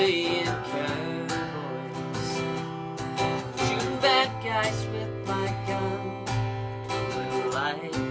away cowboys, shooting bad guys with my gun. Little life.